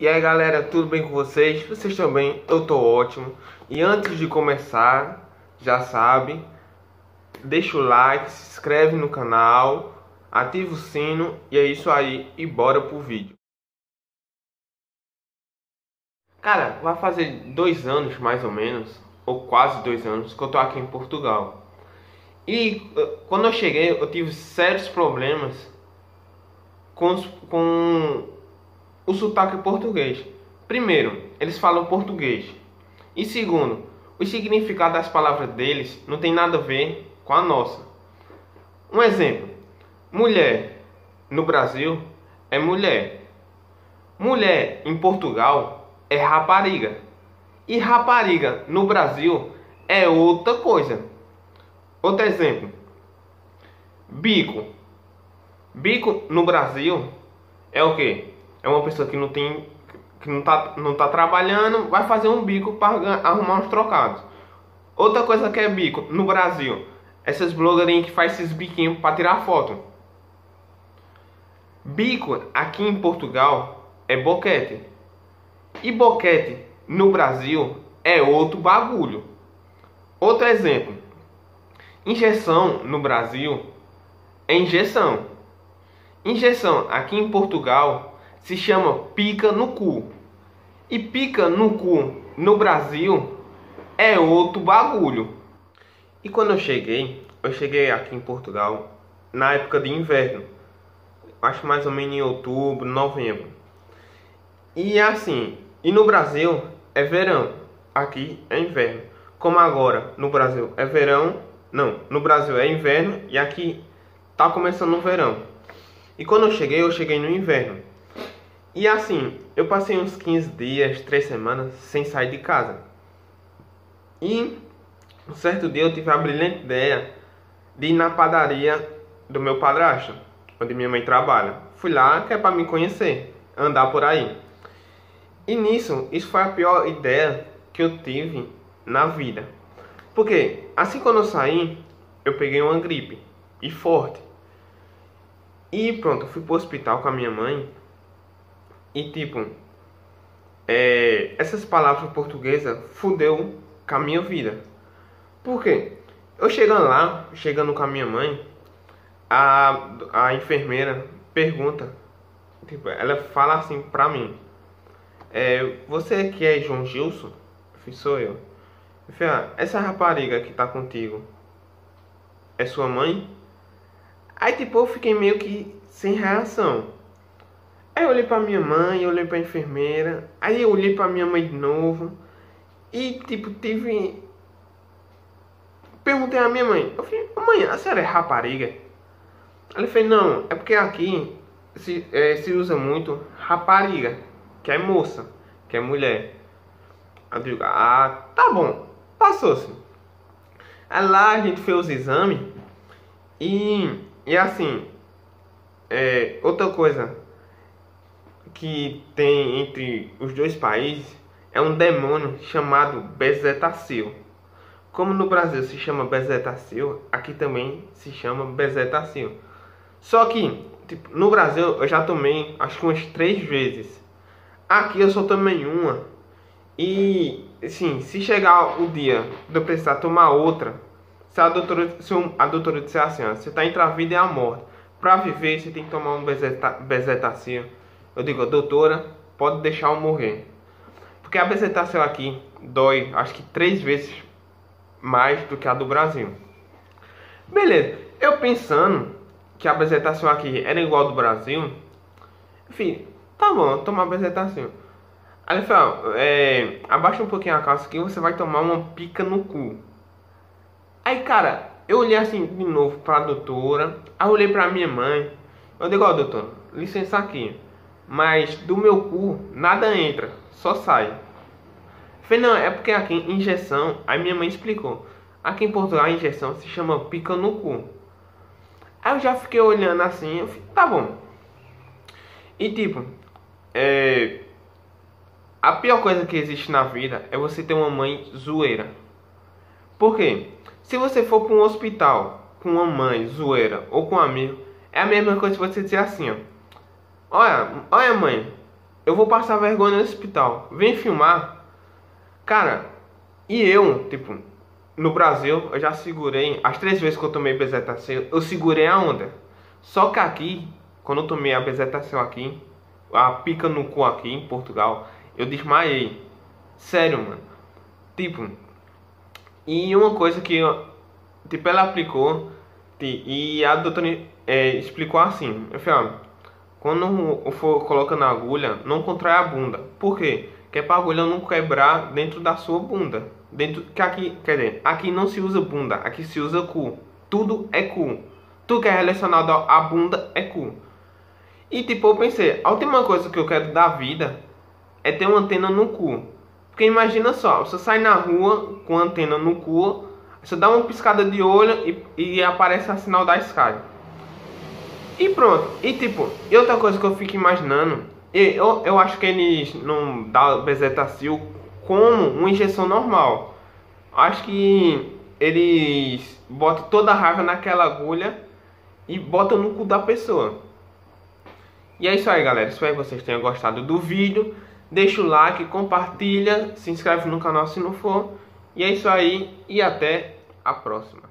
E aí galera, tudo bem com vocês? Vocês bem? Eu tô ótimo. E antes de começar, já sabe, deixa o like, se inscreve no canal, ativa o sino e é isso aí e bora pro vídeo. Cara, vai fazer dois anos mais ou menos, ou quase dois anos, que eu tô aqui em Portugal. E eh, quando eu cheguei, eu tive sérios problemas com, com o sotaque português. Primeiro, eles falam português. E segundo, o significado das palavras deles não tem nada a ver com a nossa. Um exemplo: mulher no Brasil é mulher. Mulher em Portugal é rapariga. E rapariga no Brasil é outra coisa. Outro exemplo: bico. Bico no Brasil é o que? É uma pessoa que não tem que não tá, não tá trabalhando, vai fazer um bico para arrumar uns trocados. Outra coisa que é bico no Brasil, essas blogueirinhas que faz esses biquinhos para tirar foto. Bico aqui em Portugal é boquete. E boquete no Brasil é outro bagulho. Outro exemplo. Injeção no Brasil é injeção. Injeção aqui em Portugal se chama pica no cu. E pica no cu no Brasil é outro bagulho. E quando eu cheguei, eu cheguei aqui em Portugal na época de inverno. Acho mais ou menos em outubro, novembro. E assim, e no Brasil é verão, aqui é inverno. Como agora no Brasil é verão, não, no Brasil é inverno e aqui tá começando o verão. E quando eu cheguei, eu cheguei no inverno. E assim, eu passei uns 15 dias, 3 semanas sem sair de casa. E um certo dia eu tive a brilhante ideia de ir na padaria do meu padrasto, onde minha mãe trabalha. Fui lá que é para me conhecer, andar por aí. E nisso, isso foi a pior ideia que eu tive na vida. Porque assim quando eu saí, eu peguei uma gripe e forte. E pronto, fui pro hospital com a minha mãe e tipo, é, essas palavras portuguesas fudeu com a minha vida. Por quê? Eu chegando lá, chegando com a minha mãe, a, a enfermeira pergunta, tipo, ela fala assim pra mim, é, você que é João Gilson? Eu falei, sou eu. Eu falei, ah, essa rapariga que tá contigo é sua mãe? Aí tipo, eu fiquei meio que sem reação. Aí eu olhei pra minha mãe, eu olhei pra enfermeira, aí eu olhei pra minha mãe de novo. E tipo, tive. Perguntei à minha mãe, eu falei, mãe, a senhora é rapariga? Ela fez, não, é porque aqui se, é, se usa muito rapariga, que é moça, que é mulher. Eu digo, ah, tá bom, passou-se. Aí lá a gente fez os exames e, e assim, é, outra coisa, que tem entre os dois países é um demônio chamado Bezetacil. Como no Brasil se chama Bezetacil, aqui também se chama Bezetacil. Só que tipo, no Brasil eu já tomei acho que umas três vezes. Aqui eu só tomei uma. E assim, se chegar o dia de eu precisar tomar outra, se a doutora, se a doutora disser assim, ó, você está entre a vida e a morte. Para viver você tem que tomar um bezetacil eu digo, doutora, pode deixar eu morrer. Porque a bezetacil aqui dói, acho que três vezes mais do que a do Brasil. Beleza, eu pensando que a bezetacil aqui era igual ao do Brasil, enfim, tá bom, tomar bezetacil. Aí ele falou, é, abaixa um pouquinho a calça que você vai tomar uma pica no cu. Aí, cara, eu olhei assim de novo pra doutora, aí olhei pra minha mãe. Eu digo, ó, doutor, licença aqui mas do meu cu nada entra, só sai. Falei, não, é porque aqui injeção, aí minha mãe explicou. Aqui em Portugal a injeção se chama pica no cu. Aí eu já fiquei olhando assim, eu falei, tá bom. E tipo, é, a pior coisa que existe na vida é você ter uma mãe zoeira. Por quê? Se você for para um hospital com uma mãe zoeira ou com um amigo, é a mesma coisa que você dizer assim, ó. Olha, olha mãe, eu vou passar vergonha no hospital. Vem filmar. Cara, e eu, tipo, no Brasil, eu já segurei, as três vezes que eu tomei bezetacil, eu segurei a onda. Só que aqui, quando eu tomei a bezetacil aqui, a pica no cu aqui em Portugal, eu desmaiei. Sério, mano. Tipo, e uma coisa que, tipo, ela aplicou, e a doutora é, explicou assim, eu falei, ó, quando for colocando a agulha, não contrai a bunda. Por quê? Que é para a agulha não quebrar dentro da sua bunda. Dentro, que aqui, quer dizer, aqui não se usa bunda, aqui se usa cu. Tudo é cu. Tudo que é relacionado à bunda é cu. E tipo, eu pensei, a última coisa que eu quero da vida é ter uma antena no cu. Porque imagina só, você sai na rua com antena no cu, você dá uma piscada de olho e, e aparece a sinal da Sky. E pronto. E tipo, e outra coisa que eu fico imaginando, eu, eu acho que eles não dão bezetacil como uma injeção normal. Acho que eles botam toda a raiva naquela agulha e botam no cu da pessoa. E é isso aí, galera. Espero que vocês tenham gostado do vídeo. Deixa o like, compartilha, se inscreve no canal se não for. E é isso aí e até a próxima.